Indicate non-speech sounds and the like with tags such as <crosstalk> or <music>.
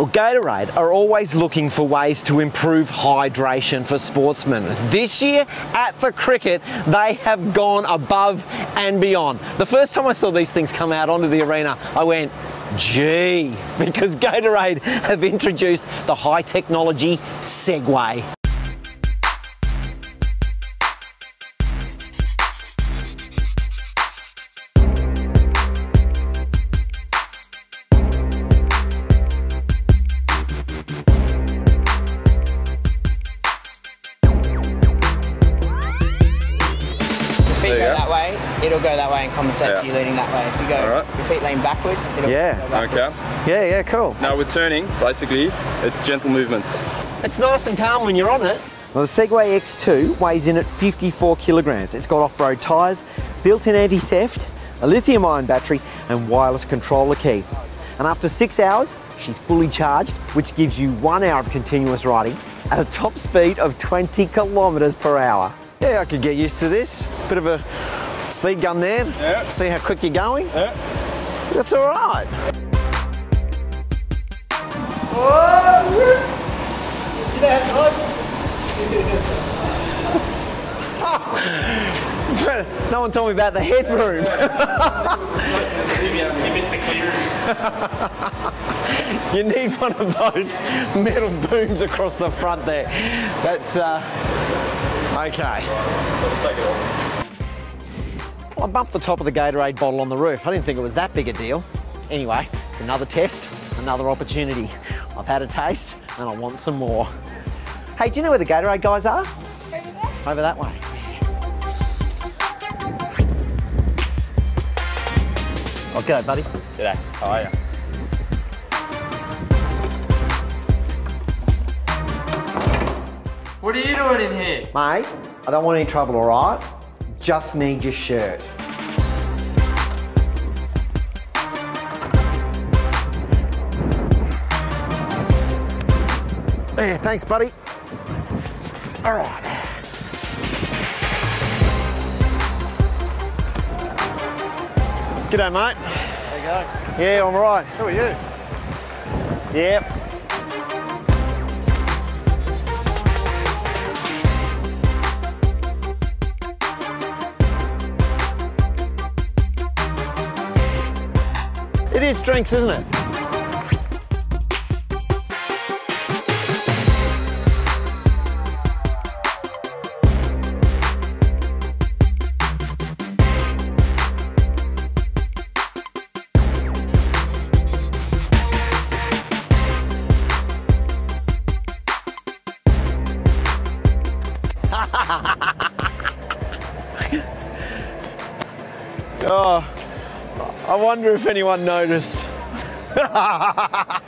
Well, Gatorade are always looking for ways to improve hydration for sportsmen. This year at the cricket, they have gone above and beyond. The first time I saw these things come out onto the arena, I went, gee, <laughs> because Gatorade have introduced the high technology Segway. Feet go go. that way, it'll go that way and compensate Yeah. for you leaning that way. If you go, Alright. your feet lean backwards, it'll Yeah. go backwards. Okay. Yeah, yeah, cool. Now we're turning, basically, it's gentle movements. It's nice and calm when you're on it. Well, the Segway X2 weighs in at 54 kilograms. It's got off-road tyres, built-in anti-theft, a lithium-ion battery, and wireless controller key. And after six hours, she's fully charged, which gives you one hour of continuous riding at a top speed of 20 kilometres per hour. Yeah, I could get used to this. Bit of a speed gun there. Yeah. See how quick you're going. Yeah. That's all right. <laughs> no one told me about the headroom. <laughs> you need one of those metal booms across the front there. That's uh, okay. Well, I bumped the top of the Gatorade bottle on the roof. I didn't think it was that big a deal. Anyway, it's another test, another opportunity. I've had a taste and I want some more. Hey, do you know where the Gatorade guys are? Over there? Over that way. G'day, buddy. G'day. How are you? What are you doing in here? Mate, I don't want any trouble, all right? Just need your shirt. Yeah, thanks, buddy. All right. G'day, mate. There you go. Yeah, I'm all right. Who are you? Yep. It is drinks, isn't it? <laughs> Oh, I wonder if anyone noticed. <laughs>